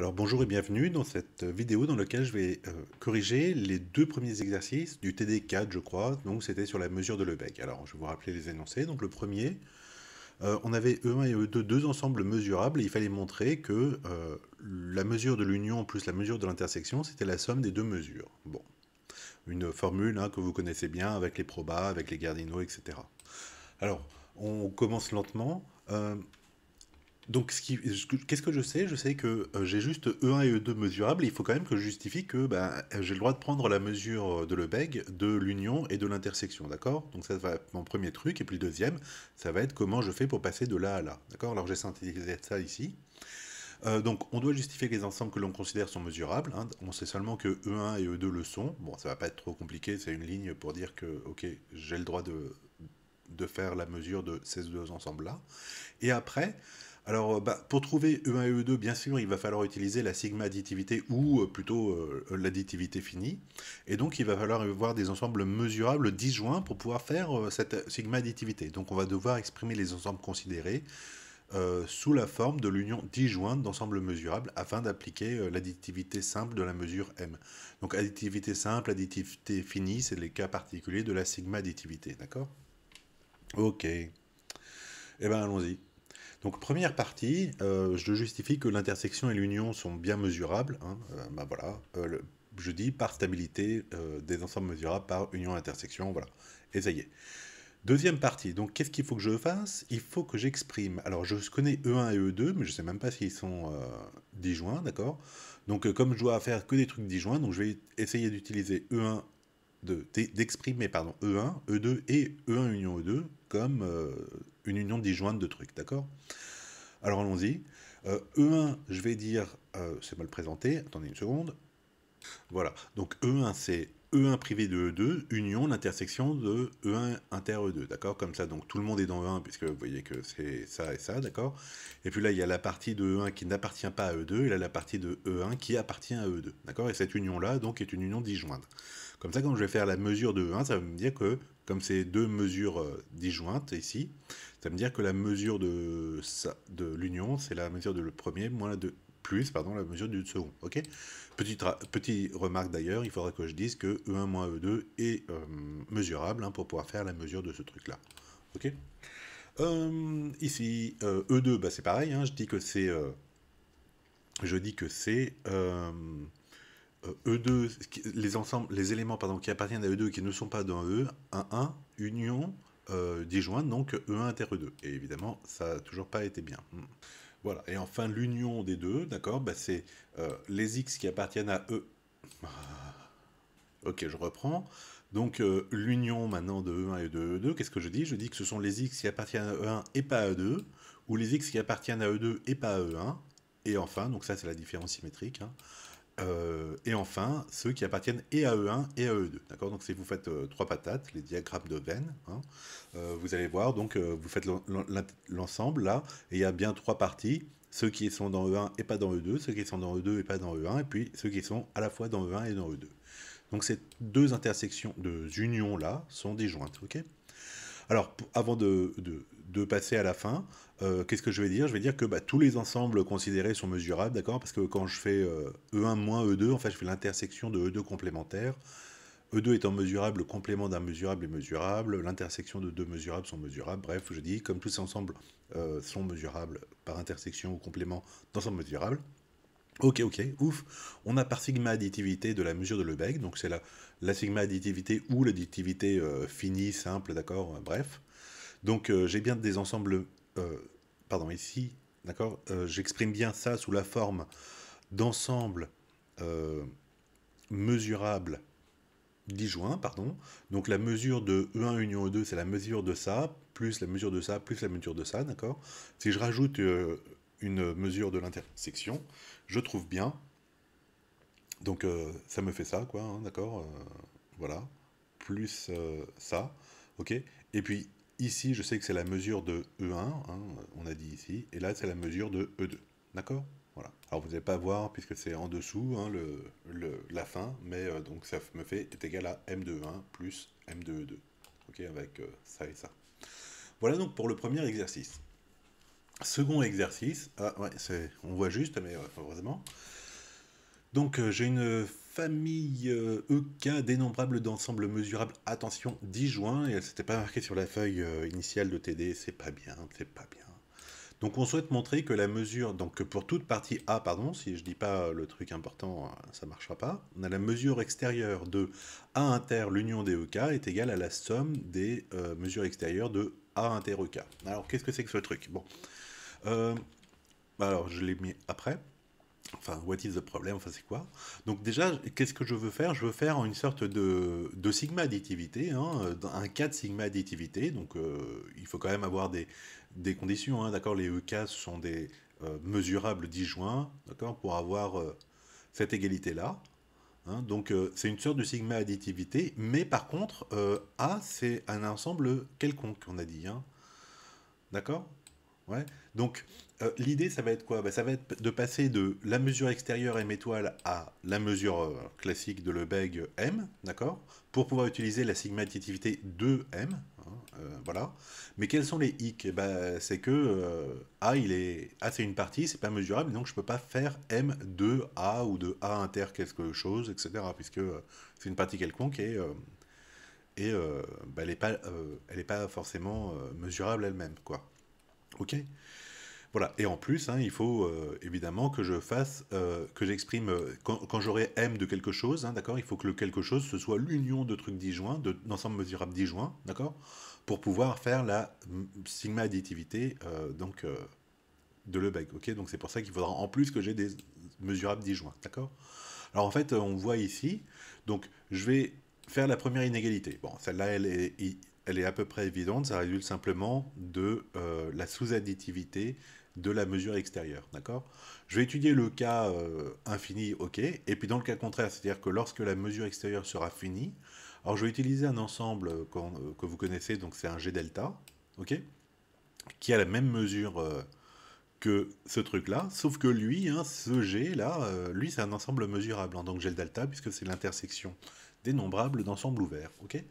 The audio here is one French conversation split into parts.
Alors bonjour et bienvenue dans cette vidéo dans laquelle je vais euh, corriger les deux premiers exercices du TD4 je crois, donc c'était sur la mesure de Lebesgue. Alors je vais vous rappeler les énoncés. Donc le premier, euh, on avait E1 et E2, deux ensembles mesurables, il fallait montrer que euh, la mesure de l'union plus la mesure de l'intersection, c'était la somme des deux mesures. Bon, une formule hein, que vous connaissez bien avec les probas, avec les Gardino, etc. Alors, on commence lentement. Donc, qu'est-ce que je sais? Je sais que euh, j'ai juste E1 et E2 mesurables, il faut quand même que je justifie que ben, j'ai le droit de prendre la mesure de Lebesgue, de l'union et de l'intersection, d'accord? Donc ça va être mon premier truc, et puis le deuxième, ça va être comment je fais pour passer de là à là, d'accord? Alors j'ai synthétisé ça ici. Euh, donc on doit justifier que les ensembles que l'on considère sont mesurables, hein. on sait seulement que E1 et E2 le sont, bon ça va pas être trop compliqué, c'est une ligne pour dire que, ok, j'ai le droit de, de faire la mesure de ces deux ensembles-là. Et après, alors, euh, bah, pour trouver E1 et E2, bien sûr, il va falloir utiliser la sigma additivité ou euh, plutôt euh, l'additivité finie. Et donc, il va falloir avoir des ensembles mesurables disjoints pour pouvoir faire cette sigma additivité. Donc, on va devoir exprimer les ensembles considérés sous la forme de l'union disjointe d'ensembles mesurables afin d'appliquer l'additivité simple de la mesure M. Donc, additivité simple, additivité finie, c'est les cas particuliers de la sigma additivité. D'accord? Ok. Eh bien, allons-y. Donc première partie, euh, je justifie que l'intersection et l'union sont bien mesurables. Hein, euh, bah, euh, je dis par stabilité des ensembles mesurables par union-intersection, voilà. Et ça y est. Deuxième partie, donc qu'est-ce qu'il faut que je fasse? Il faut que j'exprime. Alors je connais E1 et E2, mais je ne sais même pas s'ils sont disjoints, d'accord? Donc comme je dois faire que des trucs disjoints, donc je vais essayer d'utiliser E1 d'exprimer pardon, E1, E2 et E1 union E2 comme euh, une union disjointe de trucs, d'accord? Alors allons-y. E1, euh, je vais dire, euh, c'est mal présenté, attendez une seconde. Voilà, donc E1 c'est E1 privé de E2, union, l'intersection de E1 inter E2, d'accord? Comme ça, donc tout le monde est dans E1, puisque vous voyez que c'est ça et ça, d'accord? Et puis là, il y a la partie de E1 qui n'appartient pas à E2, et là, la partie de E1 qui appartient à E2, d'accord? Et cette union-là, donc, est une union disjointe. Comme ça, quand je vais faire la mesure de E1, ça va me dire que, comme c'est deux mesures euh, disjointes ici, ça me dire que la mesure de, de l'union, c'est la mesure de le premier moins la de plus pardon, la mesure du second. Petite, petite remarque d'ailleurs, il faudra que je dise que E1 moins E2 est euh, mesurable hein, pour pouvoir faire la mesure de ce truc-là. Ok? Euh, Ici, E2, bah, c'est pareil, hein, je dis que c'est... je dis que c'est E2, euh, e les éléments pardon, qui appartiennent à E2 qui ne sont pas dans E, 1, 1, union, euh, disjointe, donc E1 inter E2. Et évidemment, ça n'a toujours pas été bien. Hmm. Voilà, et enfin l'union des deux, d'accord, bah, c'est euh, les x qui appartiennent à E. Ah. Ok, je reprends. Donc l'union maintenant de E1 et de E2, qu'est-ce que je dis? Je dis que ce sont les x qui appartiennent à E1 et pas à E2, ou les x qui appartiennent à E2 et pas à E1. Et enfin, donc ça c'est la différence symétrique, hein, euh, et enfin, ceux qui appartiennent et à E1 et à E2. D'accord? Donc, si vous faites euh, trois patates, les diagrammes de Venn, hein, euh, vous allez voir, donc, vous faites l'ensemble là, et il y a bien trois parties ceux qui sont dans E1 et pas dans E2, ceux qui sont dans E2 et pas dans E1, et puis ceux qui sont à la fois dans E1 et dans E2. Donc, ces deux intersections, de unions là, sont disjointes. ok? Alors, avant de, passer à la fin, euh, qu'est-ce que je vais dire? Je vais dire que bah, tous les ensembles considérés sont mesurables, d'accord? Parce que quand je fais E1 euh, e moins E2, en fait, je fais l'intersection de E2 complémentaires. E2 étant mesurable, le complément d'un mesurable est mesurable, l'intersection de deux mesurables sont mesurables. Bref, je dis, comme tous ces ensembles euh, sont mesurables par intersection ou complément d'ensembles mesurables, Ok, ok, ouf. On a par sigma additivité de la mesure de Lebesgue, donc c'est la, sigma additivité ou l'additivité finie, simple, d'accord, bref. Donc euh, j'ai bien des ensembles, pardon, ici, d'accord, j'exprime bien ça sous la forme d'ensembles mesurables disjoints, pardon. Donc la mesure de E1 union E2, c'est la mesure de ça, plus la mesure de ça, plus la mesure de ça, d'accord Si je rajoute une mesure de l'intersection, je trouve bien. Donc euh, ça me fait ça, quoi, hein, d'accord euh, Voilà. Plus euh, ça, ok Et puis ici, je sais que c'est la mesure de E1, hein, on a dit ici, et là c'est la mesure de E2, d'accord? Voilà. Alors vous n'allez pas voir puisque c'est en dessous hein, la fin, mais donc ça me fait est égal à m de 1 plus m de E2, ok Avec ça et ça. Voilà donc pour le premier exercice. Second exercice. Ah ouais, on voit juste, mais heureusement. Donc j'ai une famille EK dénombrable d'ensembles mesurables. Attention, 10 juin, et elle s'était pas marquée sur la feuille initiale de TD, c'est pas bien, c'est pas bien. Donc on souhaite montrer que la mesure, donc pour toute partie A, pardon, si je dis pas le truc important, ça marchera pas, on a la mesure extérieure de A inter l'union des EK est égale à la somme des euh, mesures extérieures de A inter EK. Alors qu'est-ce que c'est que ce truc? Bon, euh, alors je l'ai mis après. Enfin, what is the problem? Enfin, c'est quoi? Donc déjà, qu'est-ce que je veux faire? Je veux faire une sorte de, sigma additivité, hein, un cas de sigma additivité. Donc, euh, il faut quand même avoir des, des conditions, hein, d'accord? Les EK sont des euh, mesurables disjoints, d'accord? Pour avoir euh, cette égalité-là. Hein? donc c'est une sorte de sigma additivité, mais par contre, A, c'est un ensemble quelconque, on a dit. D'accord? Donc l'idée, ça va être quoi? Bah, Ça va être de passer de la mesure extérieure M étoile à la mesure classique de Lebesgue M, d'accord? Pour pouvoir utiliser la sigma additivité de M, euh, voilà. Mais quels sont les hic eh ben, C'est que euh, A, il est, c'est une partie, c'est pas mesurable, donc je peux pas faire M de A ou de A inter quelque chose, etc. Puisque euh, c'est une partie quelconque et, et bah, elle n'est pas, est pas forcément mesurable elle-même. quoi. Ok voilà. Et en plus, hein, il faut évidemment que je fasse, que j'exprime, quand, j'aurai m de quelque chose, hein, d'accord, il faut que le quelque chose, ce soit l'union de trucs disjoints, d'ensemble mesurable disjoints, d'accord pour pouvoir faire la sigma additivité euh, donc, euh, de Lebesgue. ok donc c'est pour ça qu'il faudra en plus que j'ai des mesurables disjoints. D'accord Alors en fait, on voit ici, donc je vais faire la première inégalité. Bon, celle-là, elle est, elle est à peu près évidente, ça résulte simplement de euh, la sous-additivité de la mesure extérieure, d'accord? Je vais étudier le cas infini, ok, et puis dans le cas contraire, c'est-à-dire que lorsque la mesure extérieure sera finie, alors je vais utiliser un ensemble euh, que vous connaissez, donc c'est un G delta, ok? Qui a la même mesure euh, que ce truc-là, sauf que lui, hein, ce G là, euh, lui c'est un ensemble mesurable, hein, donc G delta, puisque c'est l'intersection dénombrable d'ensembles ouverts, ok?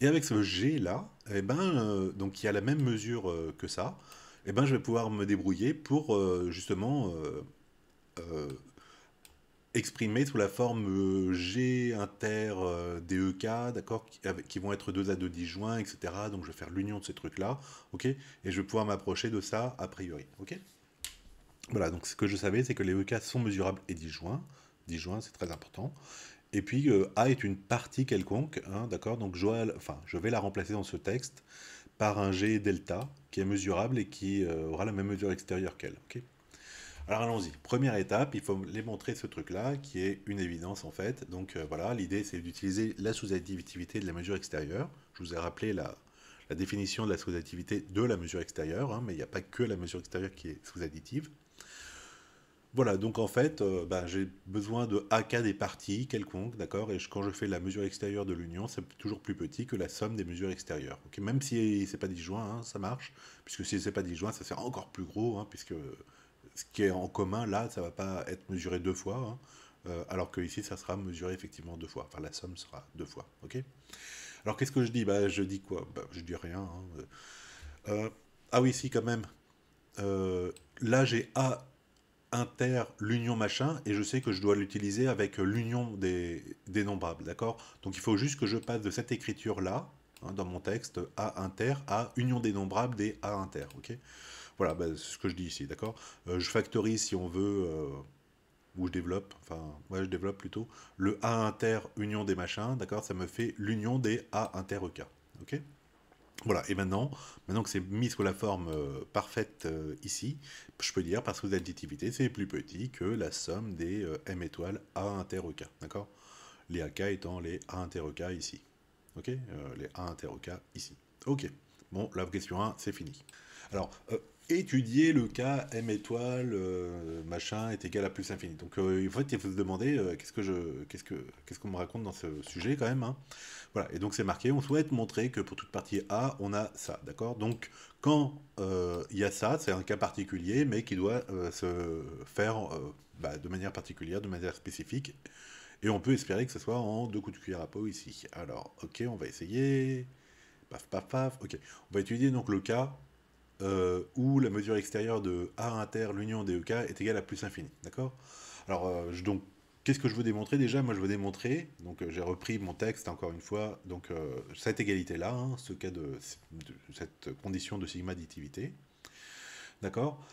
Et avec ce G là, eh ben, donc qui a la même mesure que ça, eh ben, je vais pouvoir me débrouiller pour justement exprimé sous la forme euh, G inter euh, DEK, d'accord, qui, vont être 2 à 2 disjoints, etc. Donc je vais faire l'union de ces trucs-là, ok, et je vais pouvoir m'approcher de ça a priori. Voilà, donc ce que je savais, c'est que les EK sont mesurables et disjoints. Disjoints, c'est très important. Et puis euh, A est une partie quelconque, hein, d'accord, donc je, vais la remplacer dans ce texte par un G delta qui est mesurable et qui aura la même mesure extérieure qu'elle. Alors allons-y. Première étape, il faut les montrer ce truc-là, qui est une évidence en fait. Donc euh, voilà, l'idée c'est d'utiliser la sous-additivité de la mesure extérieure. Je vous ai rappelé la, définition de la sous-additivité de la mesure extérieure, hein, mais il n'y a pas que la mesure extérieure qui est sous-additive. Voilà, donc en fait, euh, ben, j'ai besoin de AK des parties quelconques, d'accord Et quand je fais la mesure extérieure de l'union, c'est toujours plus petit que la somme des mesures extérieures. Même si c'est pas disjoint, hein, ça marche, puisque si c'est pas disjoint, ça fait encore plus gros, hein, puisque ce qui est en commun, là, ça va pas être mesuré deux fois, hein. euh, alors que ici, ça sera mesuré effectivement deux fois. Enfin, la somme sera deux fois, ok Alors, qu'est-ce que je dis? Bah, Je dis quoi? Bah, Je dis rien. Euh, ah oui, si, quand même. Euh, là, j'ai A inter l'union machin, et je sais que je dois l'utiliser avec l'union des, nombrables, d'accord? Donc, il faut juste que je passe de cette écriture-là, hein, dans mon texte, A inter, à union des nombrables des A inter, ok? Voilà, bah, c'est ce que je dis ici, d'accord? Euh, Je factorise, si on veut, euh, ou je développe, enfin, ouais, je développe plutôt, le A inter union des machins, d'accord? Ça me fait l'union des A inter EK, ok? Voilà, et maintenant, maintenant que c'est mis sous la forme euh, parfaite ici, je peux dire, parce que l'additivité, c'est plus petit que la somme des M étoiles A inter EK, d'accord? Les AK étant les A inter EK ici, ok? Les A inter EK ici, ok. Bon, la question 1, c'est fini. Alors, étudier le cas m étoile euh, machin est égal à plus infini. Donc euh, en fait il faut se demander euh, qu'est-ce que je qu'est-ce que qu'est-ce qu'on me raconte dans ce sujet quand même. Hein. Voilà et donc c'est marqué. On souhaite montrer que pour toute partie A on a ça, d'accord? Donc quand il y a ça, c'est un cas particulier mais qui doit se faire bah, de manière particulière, de manière spécifique. Et on peut espérer que ce soit en deux coups de cuillère à peau ici. Alors ok, on va essayer. Paf paf paf. Ok, on va étudier donc le cas où la mesure extérieure de A inter l'union des EK est égale à plus infini. D'accord? Alors, donc, qu'est-ce que je veux démontrer? Déjà Moi, je veux démontrer, donc j'ai repris mon texte encore une fois, donc cette égalité-là, hein, ce cas de, cette condition de sigma additivité. D'accord?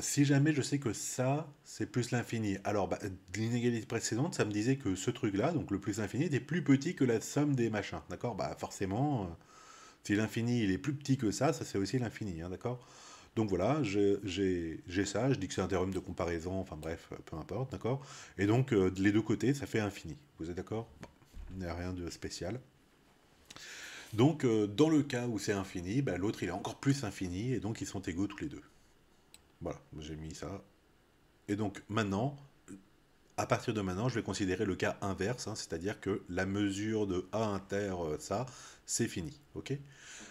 Si jamais je sais que ça, c'est plus l'infini, alors bah, l'inégalité précédente, ça me disait que ce truc-là, donc le plus infini, était plus petit que la somme des machins. D'accord? Bah forcément, si l'infini il est plus petit que ça, ça c'est aussi l'infini, hein, d'accord? Donc voilà, j'ai ça, je dis que c'est un théorème de comparaison, enfin bref, peu importe, d'accord? Et donc, euh, les deux côtés, ça fait infini. Vous êtes d'accord? Il n'y a rien de spécial. Donc, euh, dans le cas où c'est infini, bah, l'autre il est encore plus infini, et donc ils sont égaux tous les deux. Voilà, j'ai mis ça. Et donc maintenant, à partir de maintenant, je vais considérer le cas inverse, hein, c'est-à-dire que la mesure de A inter, euh, ça, c'est fini. ok?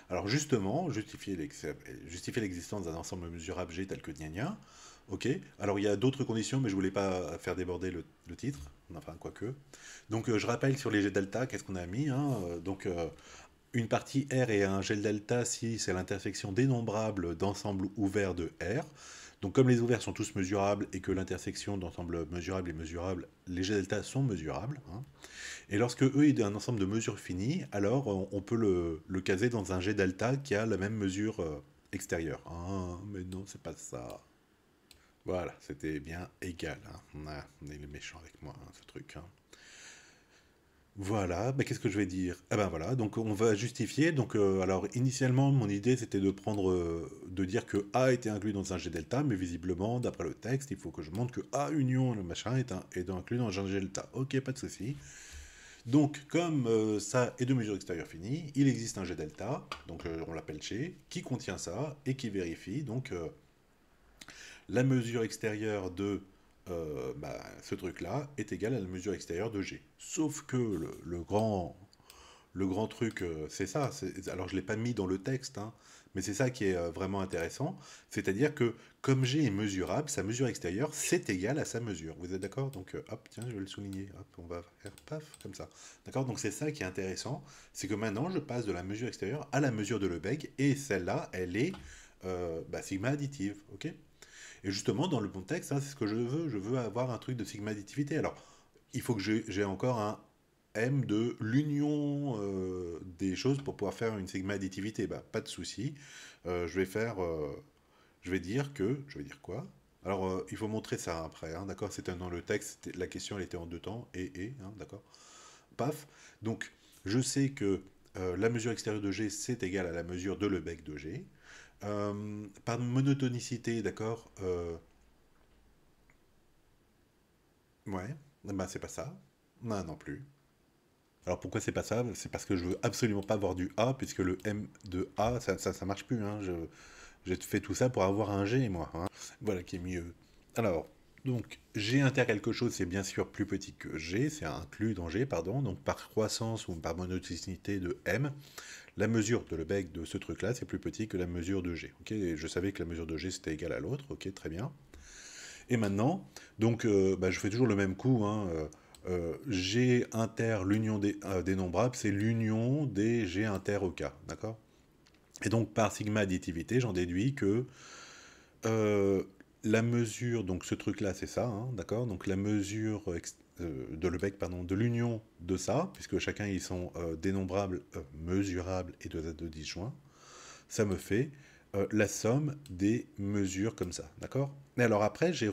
Alors justement, justifier l'existence d'un ensemble mesurable G tel que gna Ok, alors il y a d'autres conditions, mais je voulais pas faire déborder le, titre, enfin quoique. Donc euh, je rappelle sur les G delta, qu'est-ce qu'on a mis hein? Euh, Donc une partie R est un G delta si c'est l'intersection dénombrable d'ensembles ouverts de R. Donc comme les ouverts sont tous mesurables et que l'intersection d'ensemble mesurable est mesurable, les G delta sont mesurables. Hein. Et lorsque E est un ensemble de mesures finies, alors on, peut le, caser dans un G delta qui a la même mesure euh, extérieure. Ah, mais non, c'est pas ça. Voilà, c'était bien égal. Hein. On, a, on est méchant avec moi, hein, ce truc. Voilà, bah, qu'est-ce que je vais dire? Ah ben voilà, donc on va justifier. Donc euh, alors initialement mon idée c'était de prendre, euh, de dire que A était inclus dans un G delta, mais visiblement d'après le texte il faut que je montre que A union le machin est, est inclus dans un G delta. Ok, pas de souci. Donc comme euh, ça est de mesure extérieure finie, il existe un G delta, donc on l'appelle G, qui contient ça et qui vérifie donc la mesure extérieure de euh, bah, ce truc-là est égal à la mesure extérieure de G. Sauf que le, grand, le grand truc, euh, c'est ça. Alors je ne l'ai pas mis dans le texte, hein, mais c'est ça qui est euh, vraiment intéressant. C'est-à-dire que comme G est mesurable, sa mesure extérieure, c'est égal à sa mesure. Vous êtes d'accord? Donc hop, tiens, je vais le souligner. Hop, on va faire paf, comme ça. D'accord? Donc c'est ça qui est intéressant. C'est que maintenant, je passe de la mesure extérieure à la mesure de Lebesgue, et celle-là, elle est bah, sigma additive. ok? Et justement, dans le contexte, hein, c'est ce que je veux. Je veux avoir un truc de sigma additivité. Alors, il faut que j'ai encore un M de l'union euh, des choses pour pouvoir faire une sigma additivité. Bah, pas de souci. Euh, je vais faire. Euh, je vais dire que. Je vais dire quoi? Alors, il faut montrer ça après, hein, d'accord? C'était dans le texte, la question elle était en deux temps, et, et, hein, d'accord? Paf. Donc, je sais que la mesure extérieure de G, c'est égal à la mesure de Lebesgue de G. Euh, par monotonicité, d'accord euh, Ouais, bah c'est pas ça. Non, non plus. Alors pourquoi c'est pas ça? C'est parce que je veux absolument pas avoir du A, puisque le M de A, ça, ça, marche plus. Hein. Je, fait tout ça pour avoir un G, moi. Hein. Voilà qui est mieux. Alors, donc, G inter quelque chose, c'est bien sûr plus petit que G, c'est inclus dans G, pardon. Donc, par croissance ou par monotonicité de M, la mesure de Lebesgue de ce truc-là, c'est plus petit que la mesure de G. Je savais que la mesure de G, c'était égal à l'autre. Ok, très bien. Et maintenant, donc, euh, bah, je fais toujours le même coup. Hein, euh, euh, G inter, l'union des dénombrables, c'est l'union des G inter au K. D'accord? Et donc, par sigma additivité, j'en déduis que la mesure, donc ce truc-là, c'est ça, hein, d'accord? Donc la mesure pardon, de l'union de ça, puisque chacun ils sont euh, dénombrables, euh, mesurables et de de disjoints, ça me fait la somme des mesures comme ça, d'accord? Et alors après, je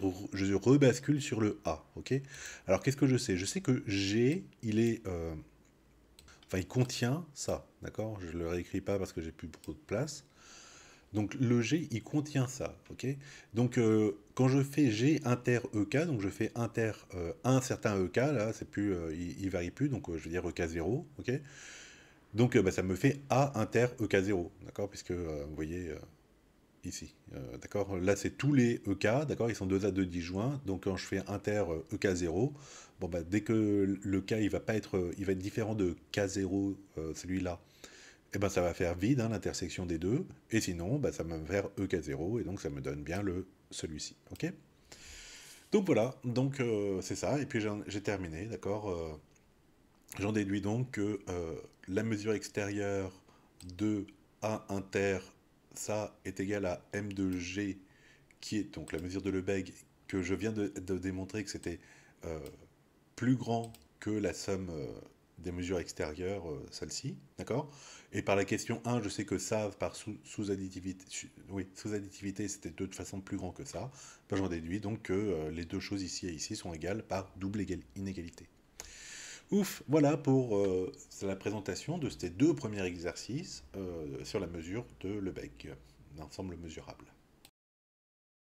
rebascule sur le A, ok? Alors qu'est-ce que je sais? Je sais que G, il est... Enfin, il contient ça, d'accord? Je ne le réécris pas parce que j'ai plus beaucoup de place. Donc le G, il contient ça, Donc euh, quand je fais G inter EK, donc je fais inter euh, un certain EK, là, c'est plus, euh, il, varie plus, donc je vais dire EK0, ok? Donc bah, ça me fait A inter EK0, d'accord? Puisque vous voyez ici, d'accord? Là c'est tous les EK, d'accord? Ils sont 2 à 2 disjoints, donc quand je fais inter EK0, bon bah dès que le K il va être, il va être différent de K0, celui-là, eh ben ça va faire vide hein, l'intersection des deux, et sinon bah, ça va me faire EK0, et donc ça me donne bien le celui-ci. ok? Donc voilà, donc euh, c'est ça, et puis j'ai terminé, d'accord euh, J'en déduis donc que euh, la mesure extérieure de A inter, ça est égal à m de g, qui est donc la mesure de Lebesgue, que je viens de, démontrer que c'était plus grand que la somme des mesures extérieures, euh, celle-ci, d'accord? Et par la question 1, je sais que ça, par sous-additivité, oui, sous-additivité, c'était de toute façon plus grand que ça. Ben, J'en déduis donc que les deux choses ici et ici sont égales par double inégalité. Ouf, voilà pour la présentation de ces deux premiers exercices sur la mesure de Lebesgue, l'ensemble mesurable.